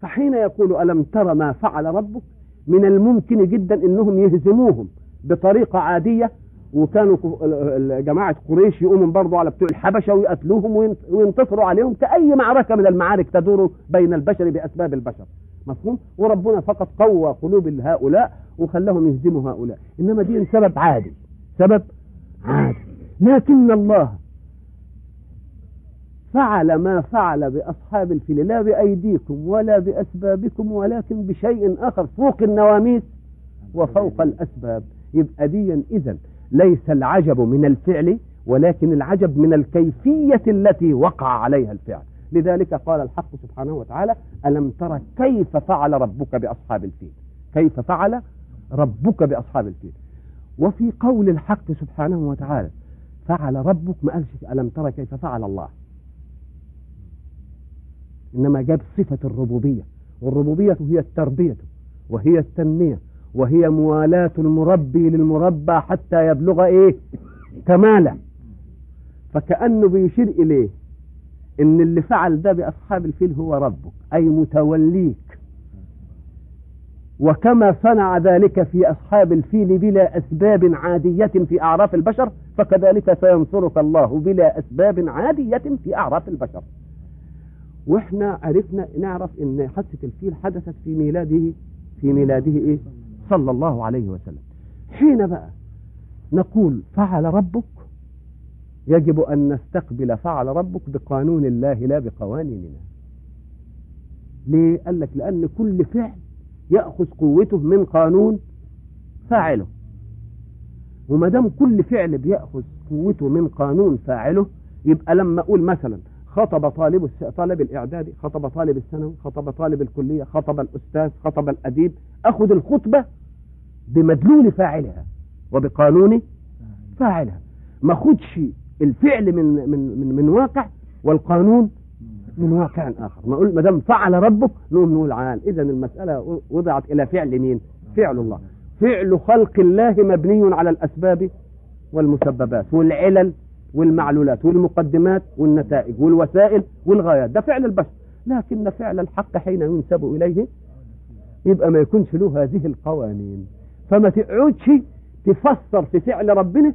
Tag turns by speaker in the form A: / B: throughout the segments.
A: فحين يقول ألم ترى ما فعل ربك؟ من الممكن جدا إنهم يهزموهم بطريقة عادية وكانوا جماعة قريش يقوموا برضه على بتوع الحبشة ويقتلوهم وينتصروا عليهم كأي معركة من المعارك تدور بين البشر بأسباب البشر. مفهوم؟ وربنا فقط قوى قلوب هؤلاء وخلاهم يهزموا هؤلاء. إنما دي سبب عادي سبب عادي. لكن الله فعل ما فعل بأصحاب الفيل لا بأيديكم ولا بأسبابكم ولكن بشيء آخر فوق النواميس وفوق الأسباب. يبقى ديا إذا ليس العجب من الفعل ولكن العجب من الكيفية التي وقع عليها الفعل. لذلك قال الحق سبحانه وتعالى ألم ترى كيف فعل ربك بأصحاب الفيل؟ كيف فعل ربك بأصحاب الفيل؟ وفي قول الحق سبحانه وتعالى فعل ربك ما قالش ألم ترى كيف فعل الله؟ إنما جاب صفة الربوبية والربوبية هي التربية وهي التنمية وهي موالاة المربي للمربى حتى يبلغ إيه؟ كماله. فكأنه بيشير إليه إن اللي فعل ده بأصحاب الفيل هو ربك أي متوليك. وكما صنع ذلك في أصحاب الفيل بلا أسباب عادية في أعراف البشر فكذلك سينصرك الله بلا أسباب عادية في أعراف البشر. وإحنا عرفنا نعرف إن حادثة الفيل حدثت في ميلاده في ميلاده إيه؟ صلى الله عليه وسلم. حين بقى نقول فعل ربك يجب أن نستقبل فعل ربك بقانون الله لا بقوانيننا. ليه؟ قال لك لأن كل فعل يأخذ قوته من قانون فاعله. وما دام كل فعل بيأخذ قوته من قانون فاعله يبقى لما أقول مثلا خطب طالب. طالب الاعدادي خطب طالب الثانوي خطب طالب الكلية خطب الأستاذ خطب الأديب أخذ الخطبة بمدلول فاعلها وبقانون فاعلها. ما اخدش الفعل من من من, من واقع والقانون من واقع آخر. ما أقول ما دام فعل ربك نقوم نقول عال. اذا المسألة وضعت إلى فعل مين؟ فعل الله. فعل خلق الله مبني على الأسباب والمسببات والعلل والمعلولات والمقدمات والنتائج والوسائل والغايات. ده فعل البشر. لكن فعل الحق حين ينسب إليه يبقى ما يكونش له هذه القوانين. فما تقعدش تفسر في فعل ربنا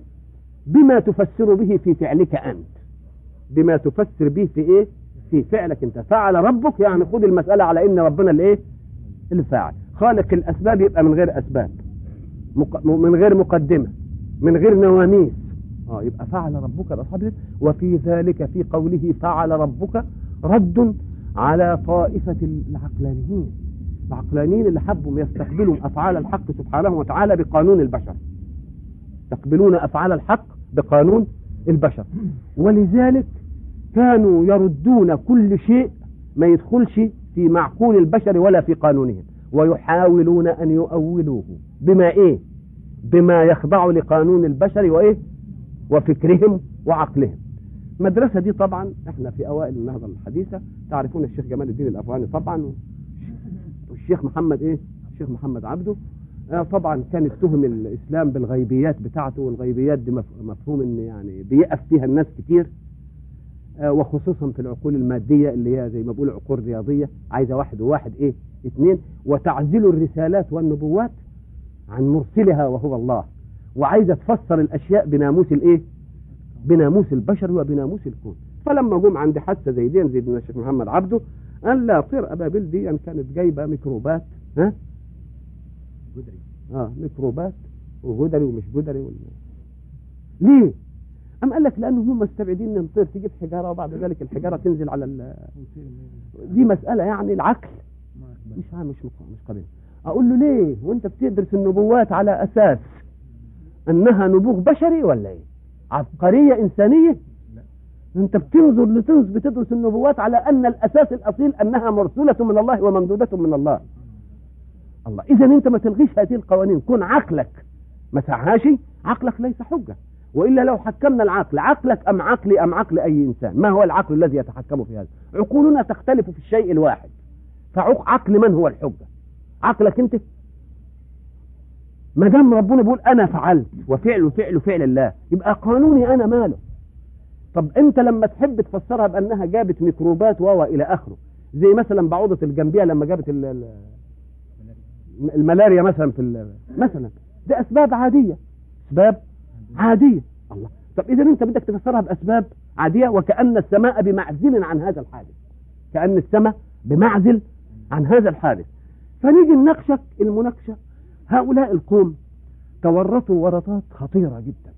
A: بما تفسر به في فعلك أنت. بما تفسر به في إيه؟ في فعلك أنت. فعل ربك يعني خد المسألة على إن ربنا الإيه؟ الفاعل. خالق الأسباب يبقى من غير أسباب. من غير مقدمة. من غير نواميس. آه يبقى فعل ربك بأصحابه وفي ذلك في قوله فعل ربك رد على طائفة العقلانيين. العقلانيين اللي حبوا يستقبلوا أفعال الحق سبحانه وتعالى بقانون البشر. يستقبلون أفعال الحق بقانون البشر. ولذلك كانوا يردون كل شيء ما يدخلش في معقول البشر ولا في قانونهم. ويحاولون أن يؤولوه. بما إيه؟ بما يخضع لقانون البشر وإيه؟ وفكرهم وعقلهم. المدرسة دي طبعا إحنا في أوائل النهضة الحديثة. تعرفون الشيخ جمال الدين الأفغاني طبعا. والشيخ محمد إيه؟ الشيخ محمد عبده. آه طبعا كان اتهم الإسلام بالغيبيات بتاعته والغيبيات دي مفهوم إن يعني بيقف فيها الناس كتير. آه وخصوصا في العقول المادية اللي هي زي ما بقول عقول رياضية. عايزة واحد وواحد إيه؟ اثنين وتعزل الرسالات والنبوات عن مرسلها وهو الله. وعايزة تفسر الأشياء بناموس الإيه؟ بناموس البشر وبناموس الكون فلما جم عند حادثة زي دي زي الشيخ محمد عبده قال لا طير أبابيل دي أن كانت جايبة ميكروبات ها؟ جدري آه ميكروبات وجدري ومش جدري ولا ليه؟ أم قال لك لأنه هم مستبعدين أن طير تجيب حجارة وبعد ذلك الحجارة تنزل على ال دي مسألة يعني العقل مش مش مش قابل أقول له ليه؟ وأنت بتدرس النبوات على أساس إنها نبوغ بشري ولا إيه؟ عبقرية إنسانية. أنت بتنظر لتنظر بتدرس النبوات على أن الأساس الأصيل أنها مرسولة من الله وممدودة من الله. الله اذا أنت ما تلغيش هذه القوانين. كن عقلك. ما سعهاش عقلك ليس حجة. وإلا لو حكمنا العقل عقلك أم عقلي أم عقل أي إنسان؟ ما هو العقل الذي يتحكم في هذا؟ عقولنا تختلف في الشيء الواحد. فعقل من هو الحجة؟ عقلك أنت؟ ما دام ربنا بيقول أنا فعلت وفعل فعل فعل الله يبقى قانوني أنا ماله. طب أنت لما تحب تفسرها بأنها جابت ميكروبات و إلى آخره زي مثلا بعوضة الجنبية لما جابت ال- ال- الملاريا مثلا في مثلا. ده أسباب عادية. أسباب عادية. الله. طب اذا أنت بدك تفسرها بأسباب عادية وكأن السماء بمعزل عن هذا الحادث. كأن السماء بمعزل عن هذا الحادث. فنيجي نناقشك المناقشة. هؤلاء القوم تورطوا ورطات خطيرة جدا.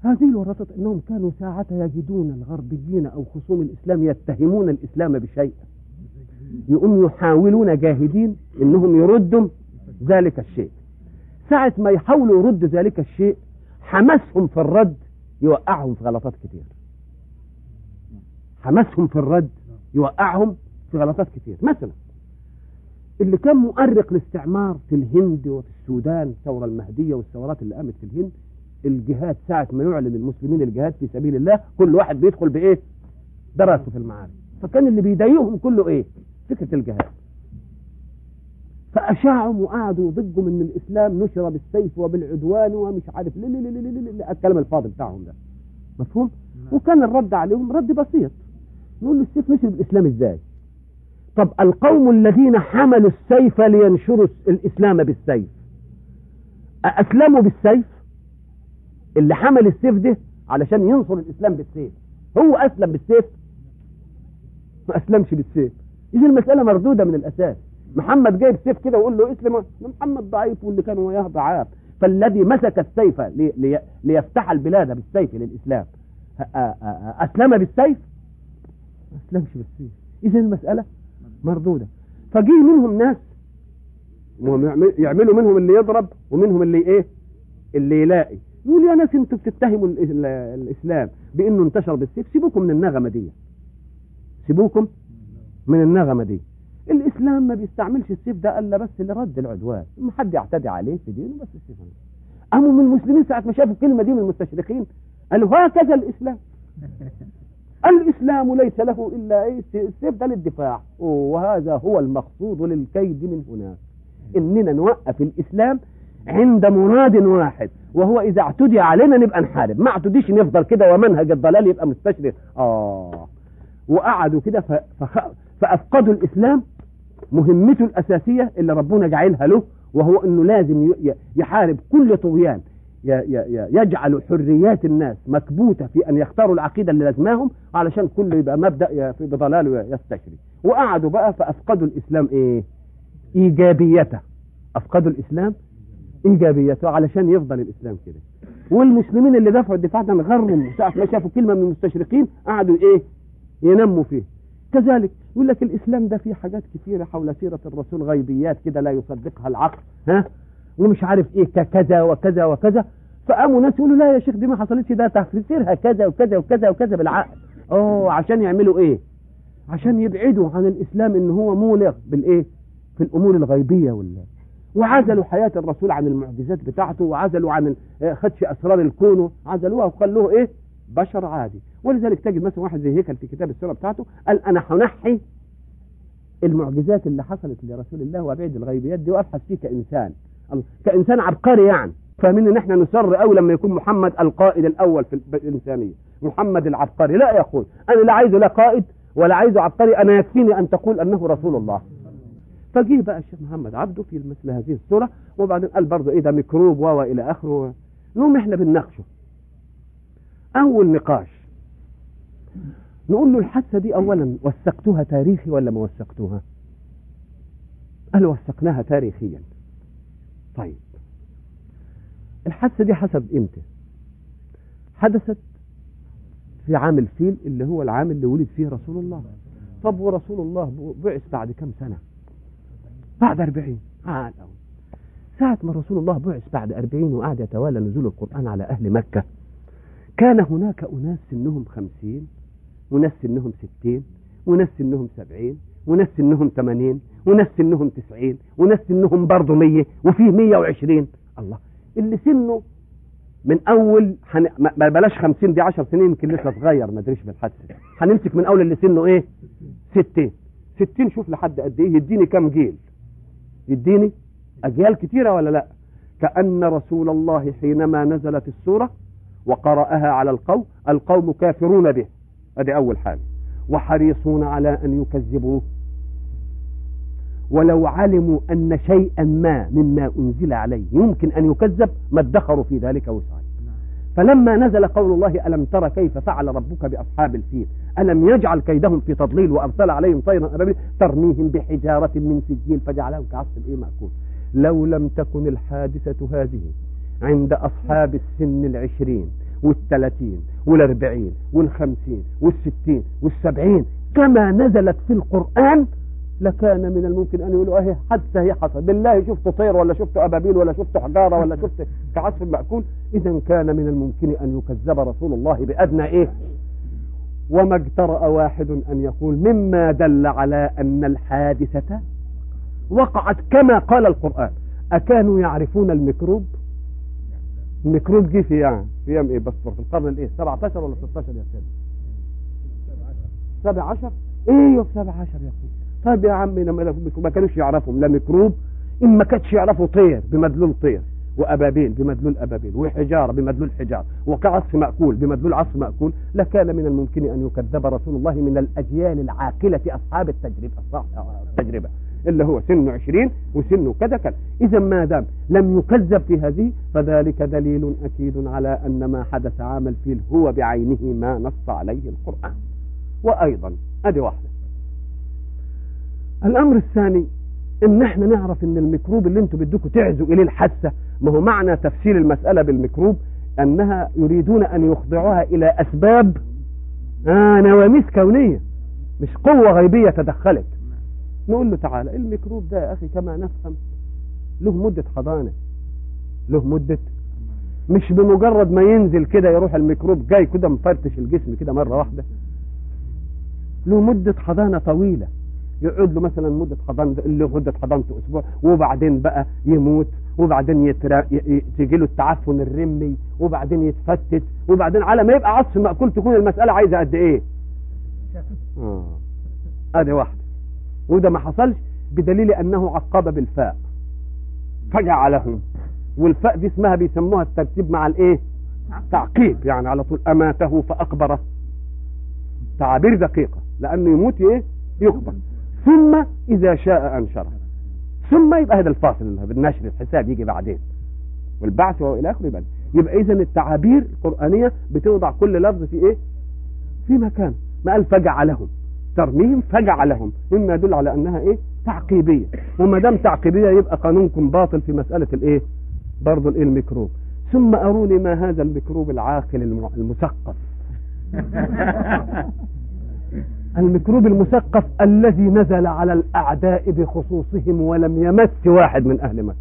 A: هذه الورطات إنهم كانوا ساعتها يجدون الغربيين أو خصوم الإسلام يتهمون الإسلام بشيء. يقوم يحاولون جاهدين إنهم يردوا ذلك الشيء. ساعة ما يحاولوا يردوا ذلك الشيء حمسهم في الرد يوقعهم في غلطات كتير. حمسهم في الرد يوقعهم في غلطات كتير. مثلا اللي كان مؤرق الاستعمار في الهند وفي السودان الثورة المهدية والثورات اللي قامت في الهند الجهاد ساعة ما يعلن المسلمين الجهاد في سبيل الله كل واحد بيدخل بإيه؟ درسه في المعارك. فكان اللي بيضايقهم كله إيه؟ فكرة الجهاد. فأشاعوا وقعدوا ضدهم إن الإسلام نشر بالسيف وبالعدوان ومش عارف ليه ليه ليه ليه ليه ليه الكلام الفاضي بتاعهم ده. مفهوم؟ وكان الرد عليهم رد بسيط. نقول له السيف نشر بالإسلام إزاي؟ طب القوم الذين حملوا السيف لينشروا الإسلام بالسيف. أسلموا بالسيف؟ اللي حمل السيف ده علشان ينصر الإسلام بالسيف. هو أسلم بالسيف؟ ما أسلمش بالسيف. إذا المسألة مردودة من الأساس. محمد جايب سيف كده ويقول له اسلم. محمد ضعيف واللي كانوا وياه ضعاف. فالذي مسك السيف لي لي ليفتح البلاد بالسيف للإسلام. أسلم بالسيف؟ ما أسلمش بالسيف. إذا المسألة مردودة. فجي منهم ناس يعملوا منهم اللي يضرب ومنهم اللي إيه؟ اللي يلاقي. يقول يا ناس أنتوا بتتهموا ال- ال- الإسلام بإنه انتشر بالسيف. سيبوكم من النغمة دي. سيبوكم من النغمة دي. الإسلام ما بيستعملش السيف ده إلا بس لرد العدوان. ما حد يعتدي عليه في دينه بس السيف قاموا من المسلمين ساعة ما شافوا الكلمة دي من المستشرقين قالوا هكذا الإسلام. الإسلام ليس له إلا إيه السيف للدفاع. وهذا هو المقصود للكيد من هناك. إننا نوقف الإسلام عند مراد واحد وهو إذا اعتدي علينا نبقى نحارب. ما اعتديش نفضل كده ومنهج الضلال يبقى مستشرق. آه. وقعدوا كده فأفقدوا الإسلام مهمته الأساسية اللي ربنا جعلها له وهو أنه لازم يحارب كل طغيان. يجعل حريات الناس مكبوتة في أن يختاروا العقيدة اللي لازماهم علشان كله يبقى مبدأ بضلاله يستشري وقعدوا بقى فأفقدوا الإسلام إيه؟ إيجابيته. أفقدوا الإسلام إيجابيته علشان يفضل الإسلام كده. والمسلمين اللي دفعوا الدفاع ده غرهم ساعة ما شافوا كلمة من المستشرقين قعدوا إيه؟ ينموا فيه. كذلك يقول لك الإسلام ده فيه حاجات كثيرة حول سيرة الرسول غيبيات كده لا يصدقها العقل ها؟ ومش عارف إيه كذا وكذا وكذا. فقاموا ناس يقولوا لا يا شيخ دي ما حصلتش ده تفسيرها كذا وكذا وكذا وكذا بالعقل. آه عشان يعملوا إيه؟ عشان يبعدوا عن الإسلام إن هو مولغ بالإيه؟ في الأمور الغيبية وال وعزلوا حياة الرسول عن المعجزات بتاعته وعزلوا عن خدش أسرار الكون عزلوها وخلوه إيه؟ بشر عادي. ولذلك تجد مثلا واحد زي هيكل في كتاب السيره بتاعته قال أنا هنحي المعجزات اللي حصلت لرسول الله وأبعد الغيبيات دي وأبحث فيه كإنسان. الله. كإنسان عبقري يعني. فاهمين إن إحنا نسر قوي لما يكون محمد القائد الأول في الإنسانية. محمد العبقري. لا يقول أنا لا عايزه لا قائد ولا عايزه عبقري. أنا يكفيني أن تقول أنه رسول الله. فجه بقى الشيخ محمد عبده في مثل هذه الصورة. وبعدين قال برضه إيه ده ميكروب و إلى آخره. نقوم إحنا بنناقشه. أول نقاش. نقول له الحادثة دي اولا وثقتها تاريخي ولا ما وثقتوها؟ قال وثقناها تاريخيا. طيب. الحادثة دي حسب إمتى؟ حدثت في عام الفيل اللي هو العام اللي ولد فيه رسول الله. طب ورسول الله بعث بعد كم سنة؟ بعد أربعين. أوي ساعة ما رسول الله بعث بعد أربعين وقعد يتوالى نزول القرآن على أهل مكة كان هناك أناس سنهم خمسين وناس سنهم ستين وناس سنهم سبعين وناس سنهم ثمانين وناس سنهم تسعين وناس سنهم برضه مية وفيه مية وعشرين. الله. اللي سنه من أول حن... ما بلاش خمسين دي عشر سنين يمكن لسه صغير ما أدريش بالحادثه هنمسك من أول اللي سنه إيه؟ ستين. ستين شوف لحد قد إيه؟ يديني كام جيل. يديني أجيال كتيرة ولا لا؟ كأن رسول الله حينما نزلت السورة وقرأها على القوم القوم كافرون به. أدي أول حاجة وحريصون على أن يكذبوه. ولو علموا أن شيئا ما مما أنزل عليه يمكن أن يكذب ما ادخروا في ذلك وسعا فلما نزل قول الله ألم تر كيف فعل ربك بأصحاب الفيل؟ ألم يجعل كيدهم في تضليل وأرسل عليهم طيرا أبابيل ترميهم بحجارة من سجيل فجعلهم كعصف إيه مأكول. لو لم تكن الحادثة هذه عند أصحاب السن العشرين والثلاثين والأربعين والخمسين والستين والسبعين كما نزلت في القرآن لكان من الممكن أن يقولوا أهي حادثة هي حصل. بالله شفت طير ولا شفت أبابيل ولا شفت حجارة ولا شفت كعصف مأكول إذا كان من الممكن أن يكذب رسول الله بأدنى إيه؟ وما اجترأ واحد أن يقول مما دل على أن الحادثة وقعت كما قال القرآن. أكانوا يعرفون الميكروب؟ الميكروب جه في يعني في أيام إيه؟ بس في القرن الإيه؟ 17 ولا 16 يا سيدي؟ 17 إيه في 17 يا أخوي؟ طيب يا لما ما كانوش يعرفوا لا ميكروب إن ما كانش يعرفوا طير بمدلول طير وأبابيل بمدلول أبابيل وحجارة بمدلول حجار وكعصف مأكول بمدلول عصف مأكول لكان من الممكن أن يكذب رسول الله من الأجيال العاقلة أصحاب التجربة. التجربة. اللي هو سنه عشرين وسنه كذا كذا. إذا ما دام لم يكذب في هذه فذلك دليل أكيد على أن ما حدث عام الفيل هو بعينه ما نص عليه القرآن. وأيضا أدي واحدة. الأمر الثاني إن إحنا نعرف إن الميكروب اللي أنتوا بدكم تعزوا إليه الحادثة ما هو معنى تفسير المسألة بالميكروب؟ أنها يريدون أن يخضعوها إلى أسباب آه نواميس كونية مش قوة غيبية تدخلت. نقول له تعالى الميكروب ده يا أخي كما نفهم له مدة حضانة له مدة مش بمجرد ما ينزل كده يروح الميكروب جاي كده مفرتك الجسم كده مرة واحدة له مدة حضانة طويلة. يقعد له مثلا مدة حضانة له مدة حضانته أسبوع وبعدين بقى يموت وبعدين يترا... ي... تيجي له التعفن الرمي وبعدين يتفتت وبعدين على ما يبقى عصف مأكول تكون المسألة عايزة قد إيه؟ آه. ادي واحدة وده ما حصلش بدليل انه عقب بالفاء فجعلهم والفاء دي اسمها بيسموها الترتيب مع الايه تعقيب يعني على طول اماته فاقبره تعابير دقيقه لأنه يموت إيه يقبر ثم إذا شاء أنشره. ثم يبقى هذا الفاصل بالنشر الحساب يجي بعدين. والبعث والى اخره يبقى يبقى اذا التعابير القرآنية بتوضع كل لفظ في إيه؟ في مكان. ما قال فجعلهم ترميم فجعلهم مما يدل على أنها إيه؟ تعقيبية. وما دام تعقيبية يبقى قانونكم باطل في مسألة الإيه؟ برضه الإيه؟ الميكروب. ثم أروني ما هذا الميكروب العاقل المثقف الميكروب المثقف الذي نزل على الأعداء بخصوصهم ولم يمس واحد من أهل مكة.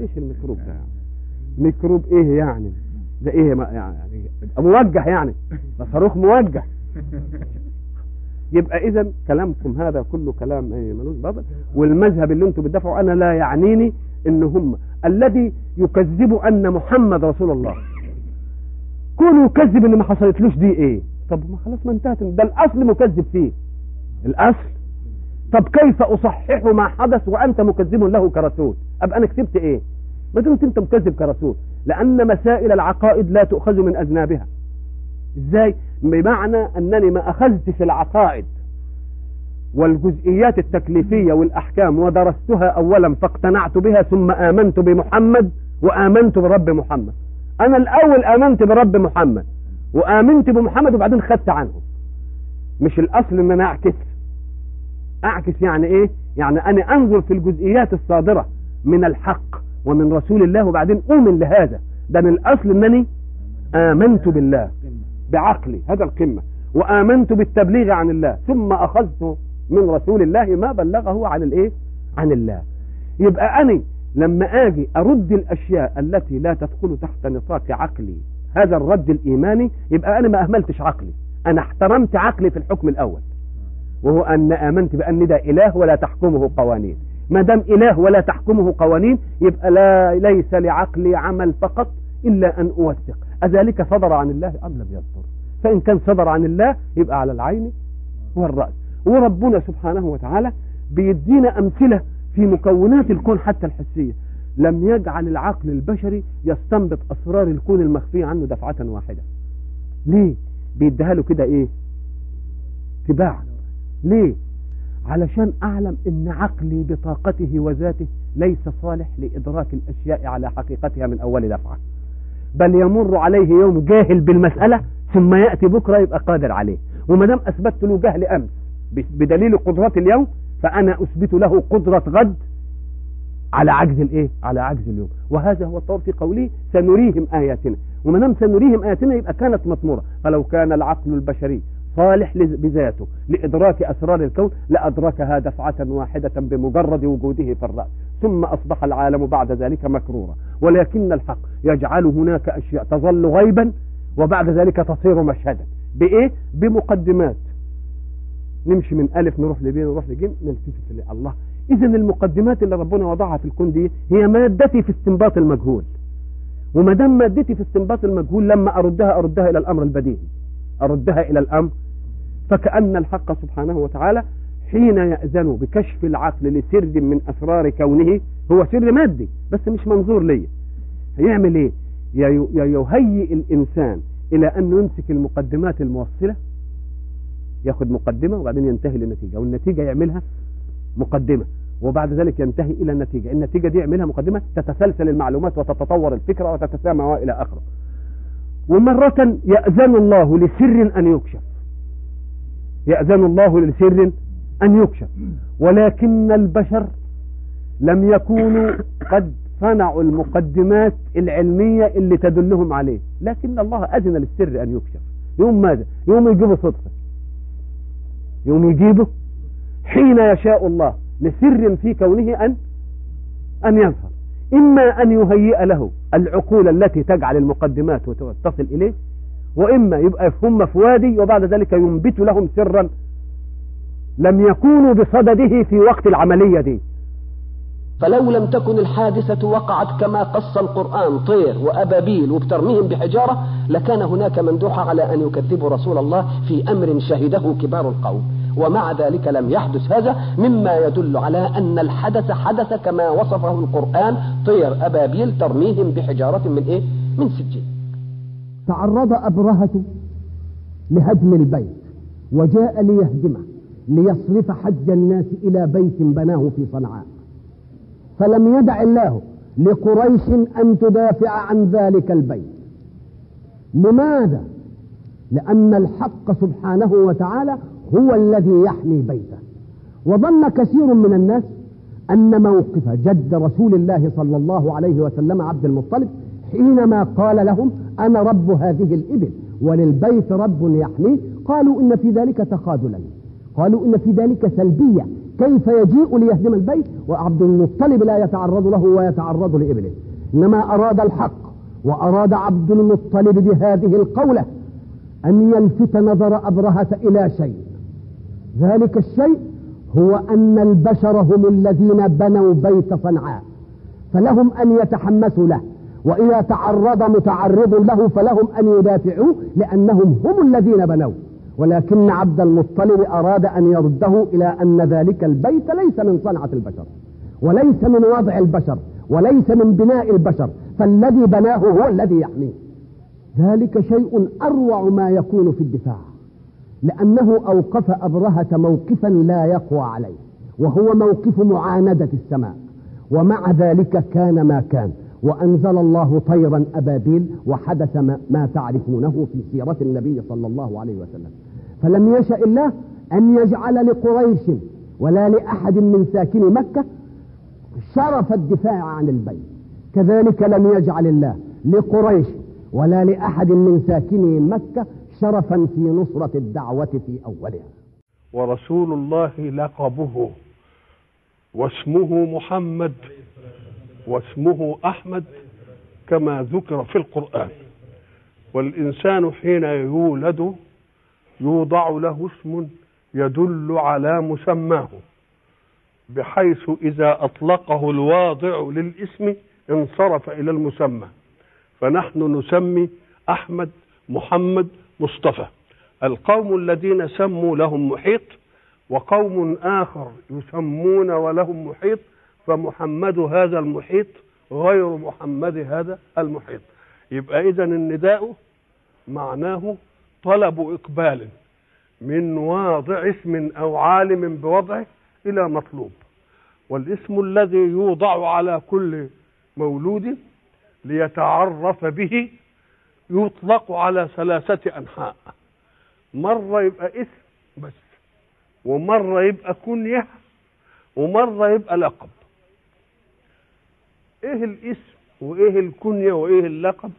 A: إيش الميكروب ده؟ يعني ميكروب إيه يعني؟ ده إيه يعني؟ موجه يعني. ده صاروخ موجه. يبقى اذا كلامكم هذا كله كلام إيه ملوش بابل والمذهب اللي أنتم بتدافعوا أنا لا يعنيني إن هم الذي يكذب أن محمد رسول الله. كونه يكذب إن ما حصلتلوش دي إيه؟ طب ما خلاص ما انتهت. ده الأصل مكذب فيه. الأصل؟ طب كيف أصحح ما حدث وأنت مكذب له كرسول؟ ابقى أنا كتبت إيه؟ ما دمت أنت مكذب كرسول. لأن مسائل العقائد لا تؤخذ من أذنابها. إزاي؟ بمعنى أنني ما أخذت في العقائد والجزئيات التكليفية والأحكام ودرستها اولا فاقتنعت بها ثم آمنت بمحمد وآمنت برب محمد. أنا الأول آمنت برب محمد. وآمنت بمحمد وبعدين خدت عنه. مش الأصل إن أنا أعكس. أعكس يعني إيه؟ يعني أنا أنظر في الجزئيات الصادرة من الحق ومن رسول الله وبعدين أؤمن لهذا. ده من الأصل إنني آمنت بالله بعقلي هذا القمة. وآمنت بالتبليغ عن الله ثم أخذت من رسول الله ما بلغه عن الإيه؟ عن الله. يبقى أنا لما آجي أرد الأشياء التي لا تدخل تحت نطاق عقلي هذا الرد الإيماني يبقى أنا ما أهملتش عقلي. أنا احترمت عقلي في الحكم الأول. وهو أن آمنت بأن ده إله ولا تحكمه قوانين. ما دام إله ولا تحكمه قوانين يبقى لا ليس لعقلي عمل فقط إلا أن أوثق. أذلك صدر عن الله أم لم يصدر؟ فإن كان صدر عن الله يبقى على العين والرأس. وربنا سبحانه وتعالى بيدينا أمثلة في مكونات الكون حتى الحسية. لم يجعل العقل البشري يستنبط أسرار الكون المخفية عنه دفعة واحدة. ليه؟ بيديها له كده إيه؟ تباعا ليه؟ علشان أعلم أن عقلي بطاقته وذاته ليس صالح لإدراك الأشياء على حقيقتها من أول دفعة. بل يمر عليه يوم جاهل بالمسألة ثم يأتي بكرة يبقى قادر عليه. وما دام أثبتت له جهل أمس بدليل قدرات اليوم فأنا أثبت له قدرة غد على عجز الايه؟ على عجز اليوم. وهذا هو الطور في قوله سنريهم آياتنا. وما دام سنريهم آياتنا يبقى كانت مطمورة. فلو كان العقل البشري صالح بذاته لإدراك أسرار الكون لأدركها دفعة واحدة بمجرد وجوده في الرأس. ثم أصبح العالم بعد ذلك مكرورا. ولكن الحق يجعل هناك أشياء تظل غيبا وبعد ذلك تصير مشهدا. بإيه؟ بمقدمات. نمشي من ألف نروح لبين نروح لجيم نلتفت الله إذا المقدمات اللي ربنا وضعها في الكون دي هي مادتي في استنباط المجهول. وما دام مادتي في استنباط المجهول لما أردها أردها إلى الأمر البديهي. أردها إلى الأمر. فكأن الحق سبحانه وتعالى حين يأذن بكشف العقل لسر من أسرار كونه هو سر مادي بس مش منظور لي. هيعمل إيه؟ يهيئ الإنسان إلى أنه يمسك المقدمات الموصلة. ياخد مقدمة وبعدين ينتهي للنتيجة والنتيجة يعملها مقدمة. وبعد ذلك ينتهي إلى النتيجة. النتيجة دي يعملها مقدمة تتسلسل المعلومات وتتطور الفكرة وتتسامى وإلى آخره. ومرة يأذن الله لسر أن يكشف. يأذن الله لسر أن يكشف. ولكن البشر لم يكونوا قد صنعوا المقدمات العلمية اللي تدلهم عليه. لكن الله أذن للسر أن يكشف. يوم ماذا؟ يوم يجيبه صدفة. يوم يجيبه حين يشاء الله لسر في كونه أن أن يظهر. إما أن يهيئ له العقول التي تجعل المقدمات وتصل إليه وإما يبقى هم في وادي وبعد ذلك ينبت لهم سرا. لم يكونوا بصدده في وقت العملية دي.
B: فلو لم تكن الحادثة وقعت كما قص القرآن طير وأبابيل وبترميهم بحجارة لكان هناك مندوحة على أن يكذبوا رسول الله في أمر شهده كبار القوم. ومع ذلك لم يحدث هذا مما يدل على أن الحدث حدث كما وصفه القرآن طير أبابيل ترميهم بحجارة من إيه؟ من سجين
C: تعرض أبرهة لهدم البيت وجاء ليهدمه ليصرف حج الناس إلى بيت بناه في صنعاء فلم يدع الله لقريش أن تدافع عن ذلك البيت لماذا؟ لأن الحق سبحانه وتعالى هو الذي يحمي بيته. وظن كثير من الناس أن موقف جد رسول الله صلى الله عليه وسلم عبد المطلب حينما قال لهم أنا رب هذه الإبل وللبيت رب يحميه قالوا إن في ذلك تخاذلا. قالوا إن في ذلك سلبية. كيف يجيء ليهدم البيت؟ وعبد المطلب لا يتعرض له ويتعرض لإبله. إنما أراد الحق وأراد عبد المطلب بهذه القولة أن يلفت نظر أبرهة إلى شيء. ذلك الشيء هو أن البشر هم الذين بنوا بيت صنعاء فلهم أن يتحمسوا له وإذا تعرض متعرض له فلهم أن يدافعوه لأنهم هم الذين بنوا. ولكن عبد المطلب أراد أن يرده إلى أن ذلك البيت ليس من صنعة البشر وليس من وضع البشر وليس من بناء البشر فالذي بناه هو الذي يحميه. ذلك شيء أروع ما يكون في الدفاع. لأنه أوقف أبرهة موقفا لا يقوى عليه وهو موقف معاندة السماء. ومع ذلك كان ما كان وأنزل الله طيرا أبابيل وحدث ما تعرفونه في سيرة النبي صلى الله عليه وسلم. فلم يشأ الله أن يجعل لقريش ولا لأحد من ساكن مكة شرف الدفاع عن البيت. كذلك لم يجعل الله لقريش ولا لأحد من ساكني مكة شرفا في نصرة الدعوة في أولها.
D: ورسول الله لقبه واسمه محمد واسمه أحمد كما ذكر في القرآن. والإنسان حين يولد يوضع له اسم يدل على مسماه بحيث إذا أطلقه الواضع للاسم انصرف إلى المسمى. فنحن نسمي أحمد محمد مصطفى. القوم الذين سموا لهم محيط وقوم آخر يسمون ولهم محيط فمحمد هذا المحيط غير محمد هذا المحيط. يبقى إذا النداء معناه طلب إقبال من واضع اسم أو عالم بوضعه إلى مطلوب. والاسم الذي يوضع على كل مولود ليتعرف به يطلق على ثلاثة أنحاء. مرة يبقى اسم بس ومرة يبقى كنية ومرة يبقى لقب. إيه الاسم وإيه الكنية وإيه اللقب؟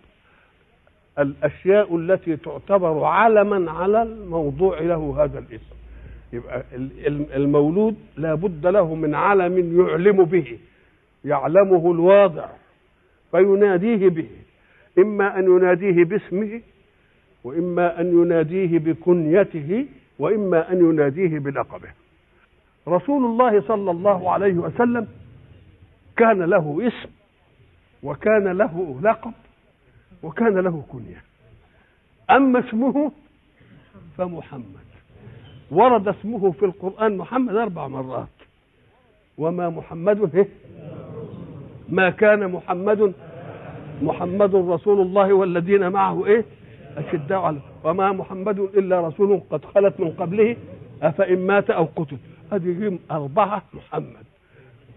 D: الأشياء التي تعتبر علما على الموضوع له هذا الاسم يبقى المولود لا بد له من علم يعلم به يعلمه الواضع فيناديه به. إما أن يناديه باسمه وإما أن يناديه بكنيته وإما أن يناديه بلقبه. رسول الله صلى الله عليه وسلم كان له اسم وكان له لقب وكان له كنية. أما اسمه فمحمد. ورد اسمه في القرآن محمد أربع مرات. وما محمد إيه؟ ما كان محمد محمد رسول الله والذين معه إيه؟ أشداء على وما محمد إلا رسول قد خلت من قبله أفإن مات أو قتل. هذه أربعة محمد.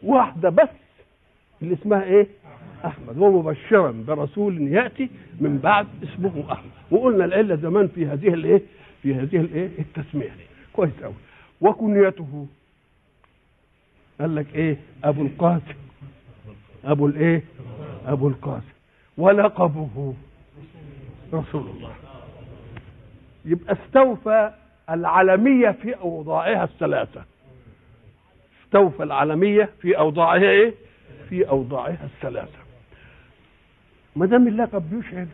D: واحدة بس اللي اسمها إيه؟ أحمد. ومبشرا برسول يأتي من بعد اسمه أحمد. وقلنا العلة زمان في هذه الإيه؟ في هذه الإيه؟ التسمية دي. كويس قوي وكنيته. قال لك إيه؟ أبو القاسم. أبو الإيه؟ أبو القاسم. ولقبه. رسول الله. يبقى استوفى العالمية في أوضاعها الثلاثة. استوفى العالمية في أوضاعها إيه؟ في أوضاعها الثلاثة. ما دام اللقب بيشعر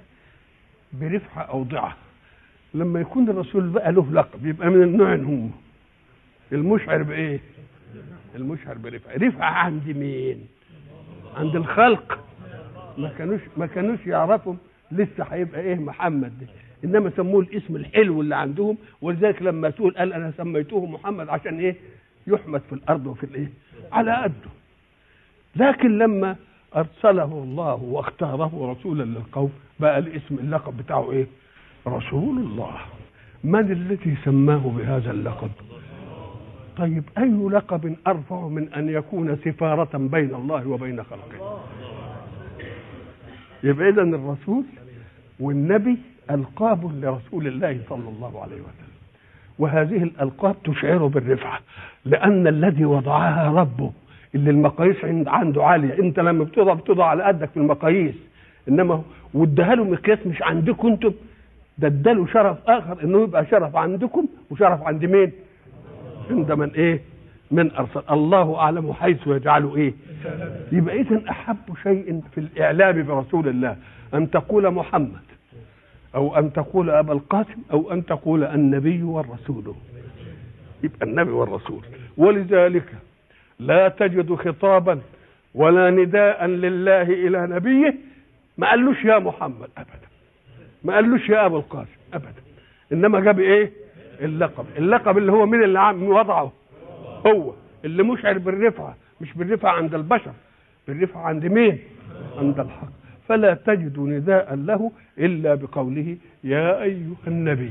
D: برفع أوضاعه لما يكون الرسول بقى له لقب يبقى من النوع هم المشعر بإيه؟ المشعر برفع. رفع عند مين؟ عند الخلق. ما كانوش ما كانوش يعرفوا لسه هيبقى إيه محمد ده. إنما سموه الاسم الحلو اللي عندهم ولذلك لما تقول قال أنا سميته محمد عشان إيه؟ يحمد في الأرض وفي الإيه؟ على قده. لكن لما أرسله الله واختاره رسولا للقوم بقى الاسم اللقب بتاعه إيه؟ رسول الله. من الذي سماه بهذا اللقب؟ طيب أي لقب أرفع من أن يكون سفارة بين الله وبين خلقه؟ يبقى اذا الرسول والنبي ألقاب لرسول الله صلى الله عليه وسلم وهذه الألقاب تشعر بالرفعة لأن الذي وضعها ربه اللي المقاييس عند عنده عالية أنت لما بتضع بتضع على قدك في المقاييس إنما واداها له مقياس مش عندكم أنتم ده اداله شرف آخر إنه يبقى شرف عندكم وشرف عند مين؟ عند من إيه؟ من أرسل. الله أعلم حيث يجعل إيه؟ يبقى اذا أحب شيء في الإعلام برسول الله. أن تقول محمد. أو أن تقول أبا القاسم. أو أن تقول النبي والرسول. يبقى النبي والرسول. ولذلك لا تجد خطابا ولا نداء لله إلى نبيه. ما قالوش يا محمد ابدا. ما قالوش يا أبو القاسم ابدا. إنما جاب إيه؟ اللقب. اللقب اللي هو من اللي وضعه. هو اللي مشعر بالرفعة مش بالرفعة عند البشر بالرفعة عند مين؟ عند الحق. فلا تجد نداء له إلا بقوله يا أيها النبي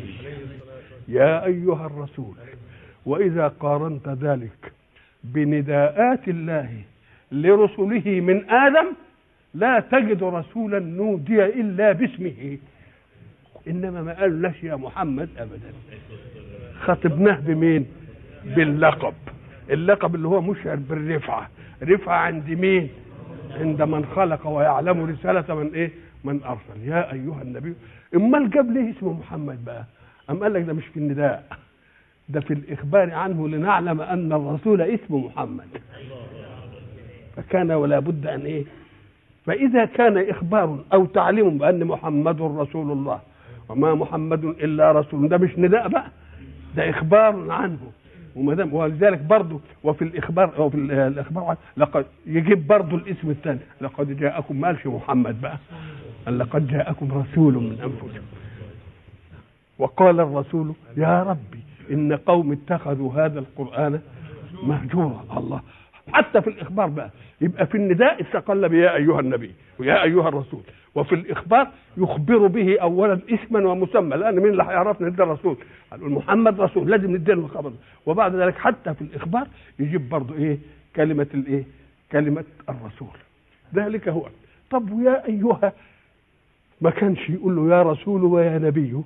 D: يا أيها الرسول وإذا قارنت ذلك بنداءات الله لرسله من آدم لا تجد رسولا نودي إلا باسمه. إنما ما قال لش يا محمد ابدا. خطبناه بمين؟ باللقب. اللقب اللي هو مشعر بالرفعة. رفعة عند مين؟ عند من خلق ويعلم رسالة من إيه؟ من أرسل. يا أيها النبي امال جاب ليه اسمه محمد بقى؟ أم قال لك ده مش في النداء. ده في الإخبار عنه لنعلم أن الرسول اسمه محمد. فكان ولا بد أن إيه؟ فإذا كان إخبار أو تعليم بأن محمد رسول الله وما محمد إلا رسول. ده مش نداء بقى. ده إخبار عنه. وما دام ولذلك برضه وفي الاخبار أو في الإخبار لقد يجيب برضه الاسم الثاني. لقد جاءكم ما قالش محمد بقى. قال لقد جاءكم رسول من أنفسكم. وقال الرسول يا ربي إن قوم اتخذوا هذا القرآن مهجورا. الله. حتى في الإخبار بقى. يبقى في النداء استقل بيا أيها النبي ويا أيها الرسول.
E: وفي الإخبار يخبر به اولا اسما ومسمى. لأن مين اللي هيعرفنا ده الرسول قالوا محمد رسول لازم نديله الخبر. وبعد ذلك حتى في الإخبار يجيب برضه إيه؟ كلمة الايه كلمة الرسول. ذلك هو. طب ويا أيها ما كانش يقول له يا رسول ويا نبي.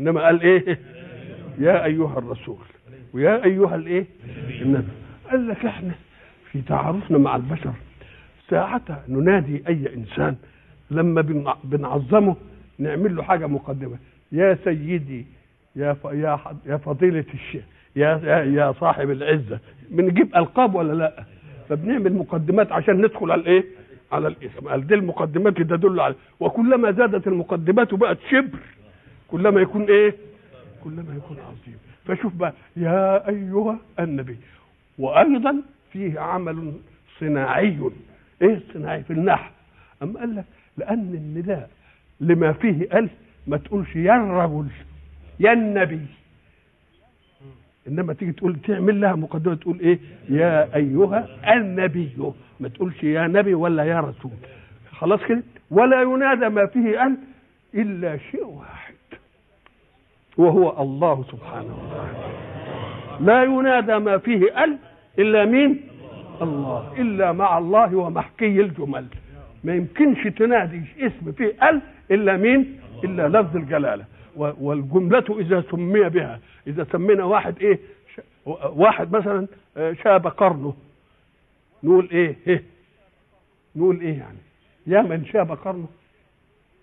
E: إنما قال إيه؟ يا أيها الرسول ويا أيها الإيه؟ النبي. قال لك إحنا في تعارفنا مع البشر. ساعتها ننادي أي إنسان لما بنع- بنعظمه نعمل له حاجة مقدمة. يا سيدي يا. يا. يا فضيلة الشيخ يا يا, صاحب العزة بنجيب ألقاب ولا لا؟ فبنعمل مقدمات عشان ندخل على الإيه؟ على الاسم قال دي المقدمات اللي تدل على. وكلما زادت المقدمات وبقت شبر كلما يكون إيه؟ كلما يكون عظيم. فشوف بقى يا أيها النبي وأيضا فيه عمل صناعي. إيه؟ الصناعي في النحو اما قال لك لأن النداء لما فيه ألف ما تقولش يا الرجل يا النبي. إنما تيجي تقول تعمل لها مقدمة تقول إيه؟ يا أيها النبي. ما تقولش يا نبي ولا يا رسول. خلاص كده؟ ولا ينادى ما فيه ال إلا شيء واحد وهو الله سبحانه وتعالى. لا ينادى ما فيه ال إلا مين؟ الله إلا مع الله ومحكي الجمل. ما يمكنش تنادي اسم فيه ال إلا مين إلا لفظ الجلالة. و- والجملة إذا سمي بها إذا سمينا واحد إيه؟ ش- واحد مثلا آه، شاب قرنه. نقول إيه؟ إيه؟ نقول إيه يعني؟ يا من شاب قرنه.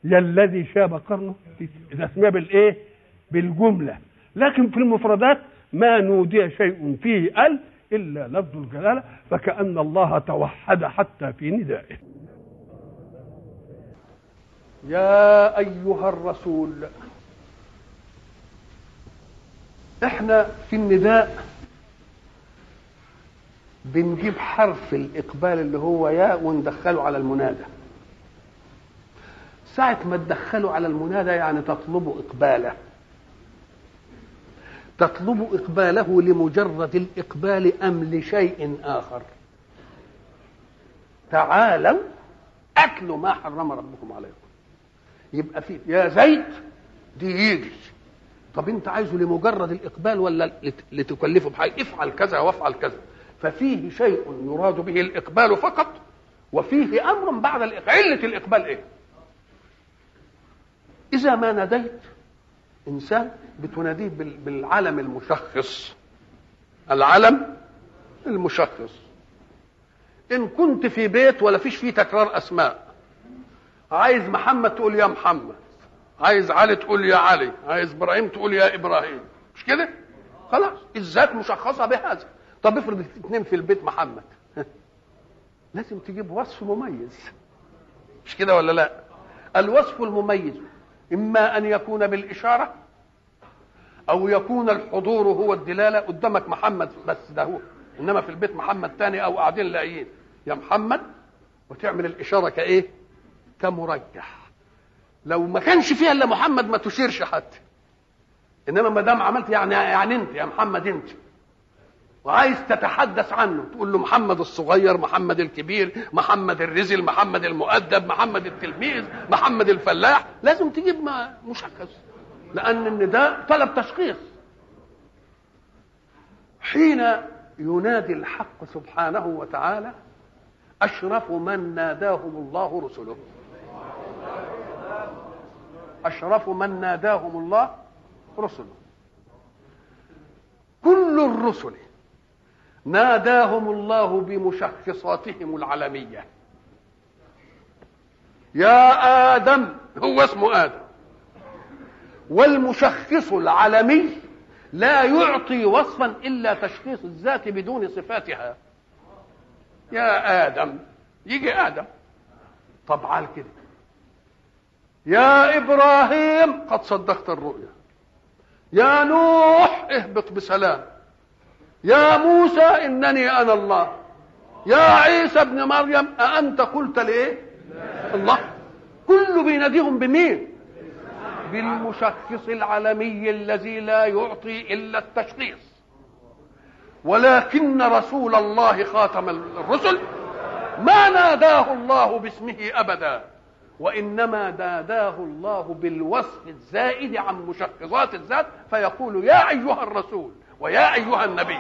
E: يا الذي شاب قرنه. إذا سمي بالايه بالجملة. لكن في المفردات ما نودي شيء فيه ال إلا لفظ الجلالة فكأن الله توحد حتى في ندائه. يا أيها الرسول إحنا في النداء بنجيب حرف الإقبال اللي هو يا وندخله على المنادى. ساعة ما تدخله على المنادى يعني تطلب إقباله. تطلب إقباله لمجرد الإقبال أم لشيء آخر. تعالوا أكلوا ما حرم ربكم عليكم. يبقى في يا زيد دي يجي. طب أنت عايزه لمجرد الإقبال ولا لت- لتكلفه بحاجة؟ افعل كذا وافعل كذا. ففيه شيء يراد به الإقبال فقط وفيه أمر بعد علة الإقبال إيه؟ إذا ما ناديت إنسان بتناديه بال- بالعلم المشخص. العلم المشخص. إن كنت في بيت ولا فيش فيه تكرار أسماء. عايز محمد تقول يا محمد. عايز علي تقول يا علي. عايز إبراهيم تقول يا إبراهيم. مش كده؟ خلاص. الذات مشخصة بهذا. طب افرض اثنين في البيت محمد. لازم تجيب وصف مميز. مش كده ولا لا؟ الوصف المميز. إما أن يكون بالإشارة أو يكون الحضور هو الدلالة قدامك محمد بس ده هو. إنما في البيت محمد تاني أو قاعدين لاقيين. يا محمد وتعمل الإشارة كإيه؟ كمرجح. لو ما كانش فيها إلا محمد ما تشيرش حتى. إنما ما دام عملت يعني يعني أنت يا محمد أنت. وعايز تتحدث عنه. تقول له محمد الصغير محمد الكبير محمد الرزل محمد المؤدب محمد التلميذ محمد الفلاح. لازم تجيب مشخص لأن النداء طلب تشخيص. حين ينادي الحق سبحانه وتعالى أشرف من ناداهم الله رسله. أشرف من ناداهم الله رسله. كل الرسل ناداهم الله بمشخصاتهم العلمية يا آدم هو اسمه آدم. والمشخص العلمي لا يعطي وصفا إلا تشخيص الذات بدون صفاتها. يا آدم يجي آدم. طب كده. يا إبراهيم قد صدقت الرؤيا. يا نوح اهبط بسلام. يا موسى إنني أنا الله يا عيسى ابن مريم أأنت قلت لإيه؟ الله كله بيناديهم بمين؟ بالمشخص العالمي الذي لا يعطي إلا التشخيص ولكن رسول الله خاتم الرسل
F: ما ناداه الله باسمه أبدا وإنما ناداه الله بالوصف الزائد عن مشخصات الذات فيقول يا أيها الرسول ويا أيها النبي.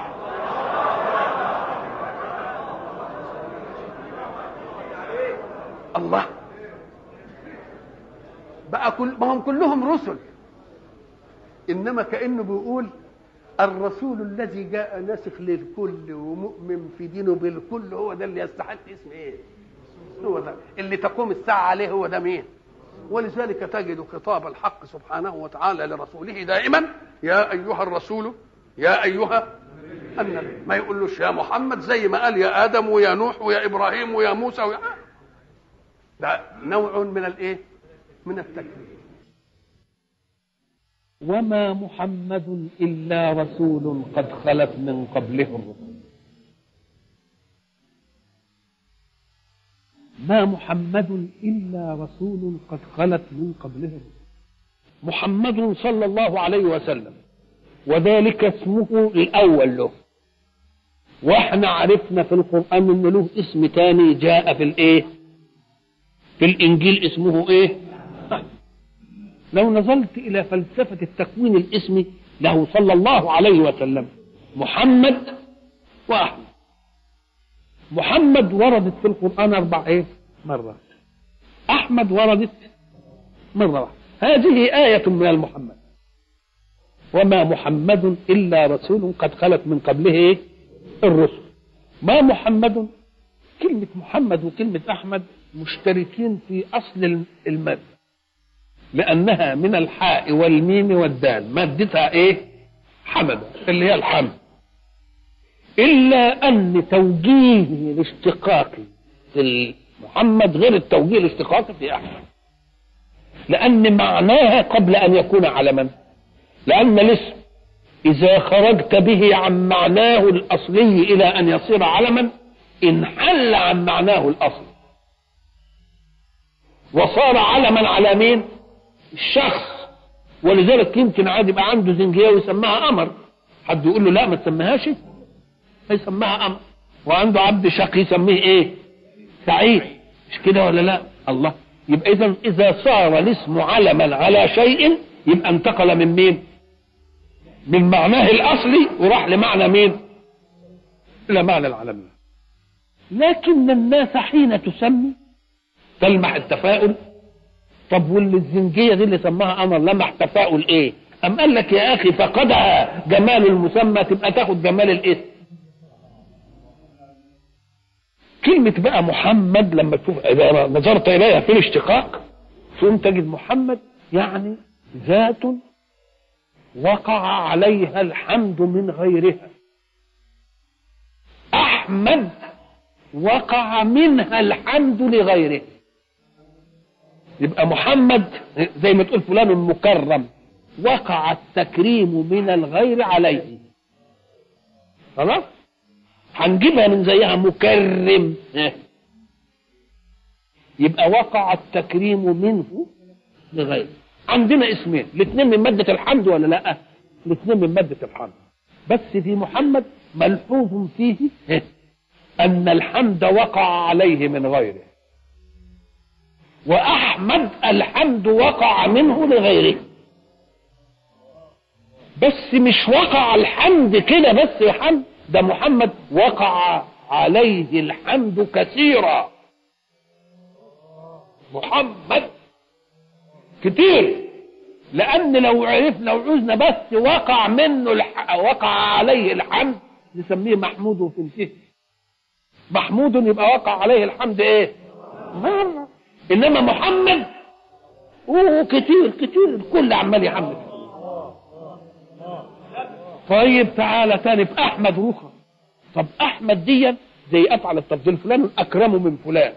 F: الله. بقى كل ما هم كلهم رسل. إنما كأنه بيقول الرسول الذي جاء ناسخ للكل ومؤمن في دينه بالكل هو ده اللي يستحق اسم إيه؟ هو ده. اللي تقوم الساعة عليه هو ده مين؟ ولذلك تجد خطاب الحق سبحانه وتعالى لرسوله دائما يا أيها الرسول يا أيها النبي ما يقولوش يا محمد زي ما قال يا آدم ويا نوح ويا إبراهيم ويا موسى ويا ده نوع من الإيه؟ من التكريم
E: وما محمد إلا رسول قد خلت من قبله ما محمد إلا رسول قد خلت من قبله محمد صلى الله عليه وسلم. وذلك اسمه الأول له. وإحنا عرفنا في القرآن إنه له اسم تاني جاء في الإيه؟ في الإنجيل اسمه إيه؟ لو نظرت إلى فلسفة التكوين الاسمي له صلى الله عليه وسلم. محمد وأحمد. محمد وردت في القرآن أربع إيه؟ مرات. أحمد وردت مرة واحدة. هذه آية من المحمد. وما محمد إلا رسول قد خلت من قبله؟ الرسل. ما محمد؟ كلمة محمد وكلمة أحمد مشتركين في أصل المد. لأنها من الحاء والميم والدال. مادتها إيه؟ حمد اللي هي الحمد. إلا أن توجيه الاشتقاقي في محمد غير التوجيه الاشتقاقي في أحمد. لأن معناها قبل أن يكون علما. لأن الاسم إذا خرجت به عن معناه الأصلي إلى أن يصير علما انحل عن معناه الأصلي وصار علما على مين؟ الشخص ولذلك يمكن عاد يبقى عنده زنجية ويسميها قمر حد يقول له لا ما تسميهاش هيسميها قمر وعنده عبد شقي يسميه إيه؟ سعيد مش كده ولا لا؟ الله يبقى اذا إذا صار الاسم علما على شيء يبقى انتقل من مين؟ من معناه الأصلي وراح لمعنى مين؟ إلى معنى العالمية لكن الناس حين تسمي تلمح التفاؤل طب واللي الزنجية دي اللي سماها قمر لمح تفاؤل إيه؟ أم قال لك يا أخي فقدها جمال المسمى تبقى تاخد جمال الاسم كلمة بقى محمد لما تشوف إذا نظرت إليها في الاشتقاق ثم تجد محمد يعني ذات وقع عليها الحمد من غيرها. أحمد وقع منها الحمد لغيره. يبقى محمد زي ما تقول فلان مكرم وقع التكريم من الغير عليه. خلاص؟ هنجيبها من زيها مكرم. يبقى وقع التكريم منه لغيره. عندنا اسمين الاثنين من مادة الحمد ولا لا؟ الاثنين من مادة الحمد. بس في محمد ملحوظ فيه أن الحمد وقع عليه من غيره. وأحمد الحمد وقع منه لغيره. بس مش وقع الحمد كده بس يا حمد ده محمد وقع عليه الحمد كثيرا. محمد كتير. لأن لو عرفنا لو عوزنا بس وقع منه الح... وقع عليه الحمد نسميه محمود في الفهم محمود يبقى وقع عليه الحمد إيه؟ مرة إنما محمد أوه كتير الكل عمال يحمد. طيب تعالى تاني في أحمد روخه طب أحمد دي زي افعل التفضيل فلان اكرم من فلان.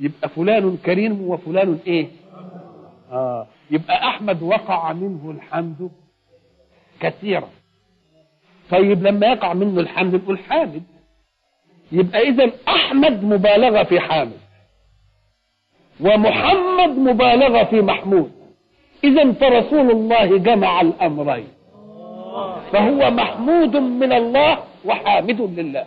E: يبقى فلان كريم وفلان إيه؟ آه. يبقى أحمد وقع منه الحمد كثيرا. طيب لما يقع منه الحمد نقول حامد. يبقى اذا أحمد مبالغة في حامد. ومحمد مبالغة في محمود. اذا فرسول الله جمع الأمرين. فهو محمود من الله وحامد لله.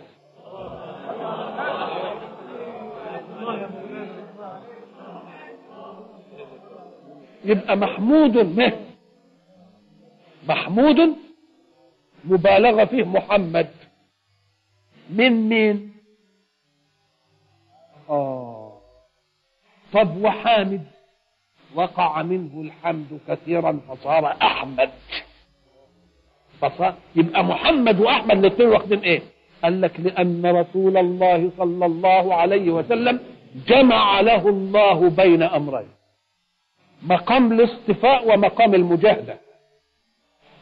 E: يبقى محمود به محمود مبالغة فيه محمد. من مين؟ آه. طب وحامد؟ وقع منه الحمد كثيرا فصار أحمد. فصار يبقى محمد وأحمد الاثنين واخدين إيه؟ قال لك لأن رسول الله صلى الله عليه وسلم جمع له الله بين أمرين. مقام الاصطفاء ومقام المجاهدة.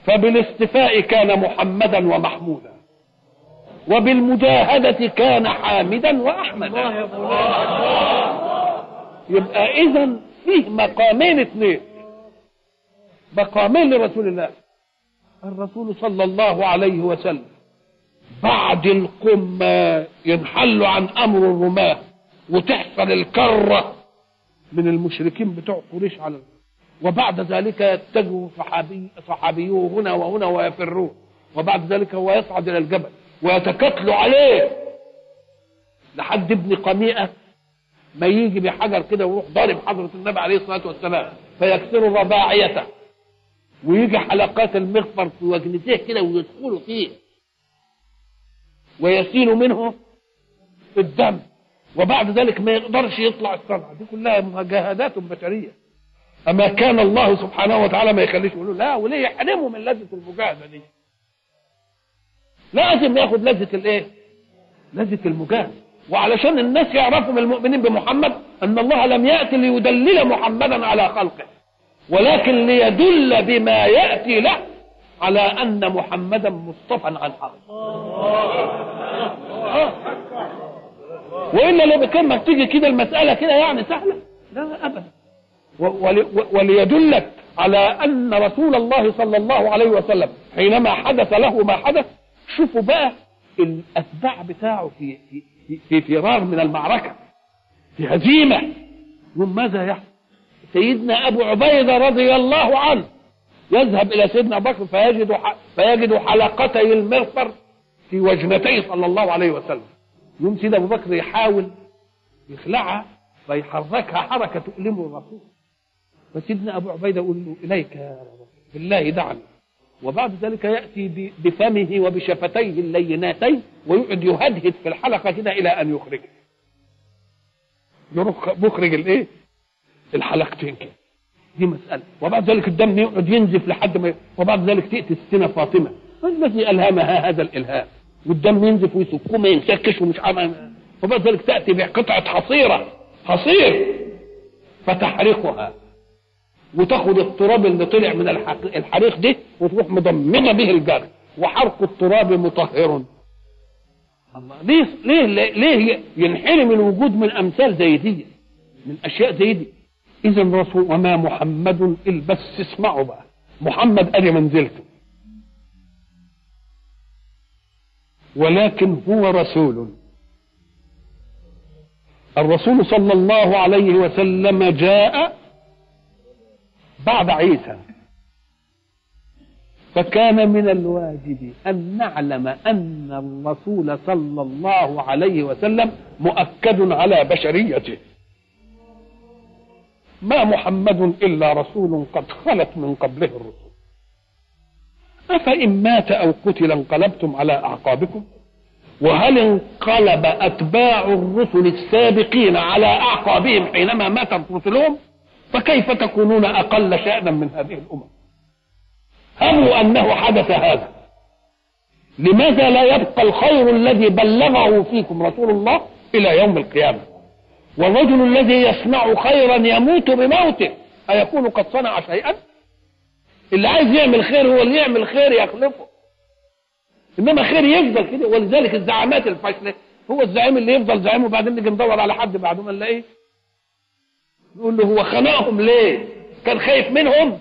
E: فبالاصطفاء كان محمدا ومحمودا. وبالمجاهدة كان حامدا وأحمدا. يبقى إذا فيه مقامين اثنين. مقامين لرسول الله. الرسول صلى الله عليه وسلم. بعد القمة ينحل عن أمر الرماة. وتحصل الكرة. من المشركين بتوع قريش على وبعد ذلك يتجه صحابي صحابيوه هنا وهنا ويفرون. وبعد ذلك هو يصعد إلى الجبل ويتكتلوا عليه. لحد ابن قميئة ما يجي بحجر كده ويروح ضارب حضرة النبي عليه الصلاة والسلام فيكسر رباعيته. ويجي حلقات المغفر في وجنته كده ويدخلوا فيه. ويسيل منه الدم. وبعد ذلك ما يقدرش يطلع الصنعة دي كلها مجاهدات بشرية. أما كان الله سبحانه وتعالى ما يخليش يقولوا لا وليه يحرمه من لذة المجاهدة دي؟ لازم ياخد لذة الإيه؟ لذة المجاهدة وعلشان الناس يعرفوا من المؤمنين بمحمد أن الله لم يأتي ليدلل محمدا على خلقه ولكن ليدل بما يأتي له على أن محمدا مصطفى عن حق وإلا لو ما تيجي كده المسألة كده يعني سهلة. لا أبدا. ول- وليدلك على أن رسول الله صلى الله عليه وسلم حينما حدث له ما حدث شوفوا بقى الأتباع بتاعه في في في, فرار من المعركة في هزيمة. يوم ماذا يحصل؟ سيدنا أبو عبيدة رضي الله عنه يذهب إلى سيدنا أبو بكر فيجد فيجد حلقتي المغفر في وجنتيه صلى الله عليه وسلم. يوم سيدنا أبو بكر يحاول يخلعها فيحركها حركة تؤلم الرسول. فسيدنا أبو عبيدة يقول له رب بالله دعني وبعد ذلك يأتي ب- بفمه وبشفتيه اللينتين ويقعد يهدهد في الحلقة كده إلى أن يخرجها يروح مخرج الإيه؟ الحلقتين كده. دي مسألة. وبعد ذلك الدم يقعد ينزف لحد ما وبعد ذلك تأتي السنة فاطمة. ما الذي ألهمها هذا الإلهام. والدم ينزف ويسكوه ينسكش ومش عامل وبعد ذلك تأتي بقطعة حصيرة. حصير فتحرقها. وتاخد التراب اللي طلع من الحريق ده وتروح مضمنه به الجرح وحرق التراب مطهر. الله ليه ليه ليه ينحرم الوجود من أمثال زي دي؟ من أشياء زي دي. اذا رسول وما محمد إلا بس اسمعوا بقى. محمد أدي منزلته. ولكن هو رسول. الرسول صلى الله عليه وسلم جاء بعد عيسى. فكان من الواجب أن نعلم أن الرسول صلى الله عليه وسلم مؤكد على بشريته. ما محمد إلا رسول قد خلت من قبله الرسل. أفإن مات أو قتل انقلبتم على أعقابكم؟ وهل انقلب أتباع الرسل السابقين على أعقابهم حينما ماتت رسلهم فكيف تكونون أقل شأنا من هذه الأمم؟ هبوا أنه حدث هذا. لماذا لا يبقى الخير الذي بلغه فيكم رسول الله إلى يوم القيامة؟ والرجل الذي يصنع خيرا يموت بموته أيكون قد صنع شيئا؟ اللي عايز يعمل خير هو اللي يعمل خير يخلفه. إنما خير يفضل كده ولذلك الزعامات الفاشلة هو الزعيم اللي يفضل زعيم وبعدين نيجي ندور على حد بعده ما نلاقيه نقول له هو خنقهم ليه؟ كان خايف منهم؟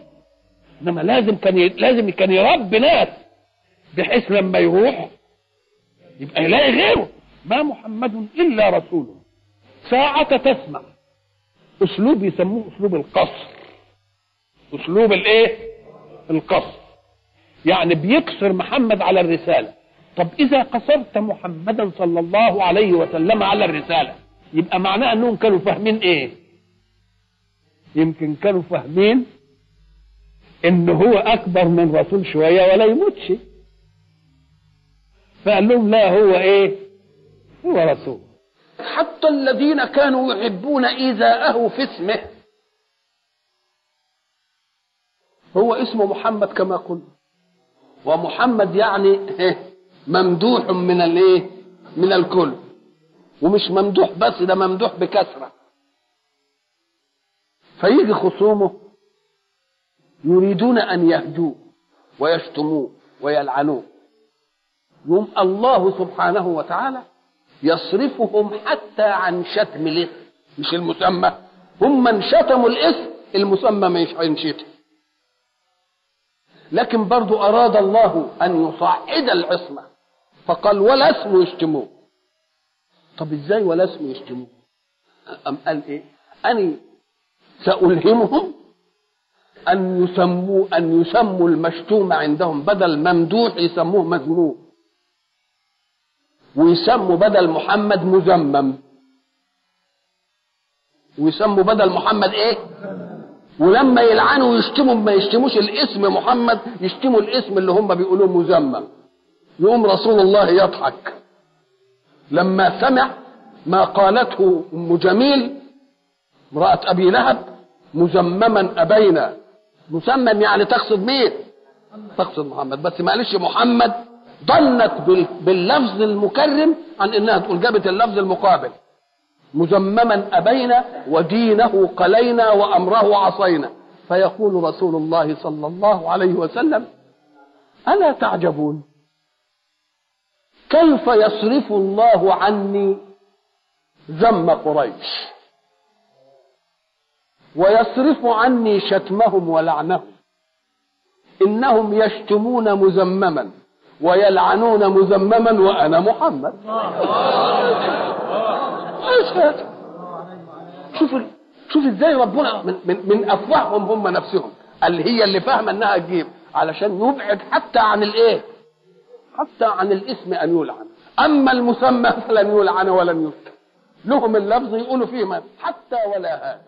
E: إنما لازم كان ي... لازم كان يربي ناس بحيث لما يروح يبقى يلاقي غيره. ما محمد إلا رسول. ساعة تسمع. أسلوب يسموه أسلوب القصر. أسلوب الإيه؟ القصر يعني بيقصر محمد على الرسالة. طب إذا قصرت محمدا صلى الله عليه وسلم على الرسالة يبقى معناه أنهم كانوا فاهمين إيه؟
G: يمكن كانوا فاهمين إن هو أكبر من رسول شوية ولا يموتش. فقال لهم لا هو إيه؟ هو رسول.
E: حتى الذين كانوا يحبون إيذاءه في اسمه هو اسمه محمد كما قلنا ومحمد يعني ممدوح من الايه من الكل. ومش ممدوح بس ده ممدوح بكثرة. فيجي خصومه يريدون أن يهجوه ويشتموه ويلعنوه. يوم الله سبحانه وتعالى يصرفهم حتى عن شتم الاسم مش المسمى. هم من شتموا الاسم المسمى مش هينشتم لكن برضو أراد الله أن يصعد العصمة. فقال ولا اسم يشتموه طب إزاي ولا اسم يشتموه أم قال إيه؟ أني سألهمهم أن يسموا أن يسموا المشتوم عندهم بدل ممدوح يسموه مذموم. ويسموا بدل محمد مذمم. ويسموا بدل محمد إيه؟ ولما يلعنوا ويشتموا ما يشتموش الاسم محمد يشتموا الاسم اللي هم بيقولوه مذمم يقوم رسول الله يضحك. لما سمع ما قالته أم جميل امرأة أبي لهب مذمما أبينا. مسمم يعني تقصد مين؟ تقصد محمد. بس ما قالش محمد بال- باللفظ المكرم عن إنها تقول جابت اللفظ المقابل. مذمما أبينا ودينه قلينا وأمره عصينا. فيقول رسول الله صلى الله عليه وسلم ألا تعجبون؟ كيف يصرف الله عني ذم قريش؟ ويصرف عني شتمهم ولعنهم. إنهم يشتمون مذمما ويلعنون مذمما وأنا محمد. هذا شوف شوف إزاي ربنا من, من, من أفواههم هم نفسهم. اللي هي اللي فاهمة إنها تجيب. علشان يبعد حتى عن الإيه؟ حتى عن الإسم أن يلعن. أما المسمى فلن يلعن ولن يشتم لهم اللفظ يقولوا فيه ما حتى ولا هذا.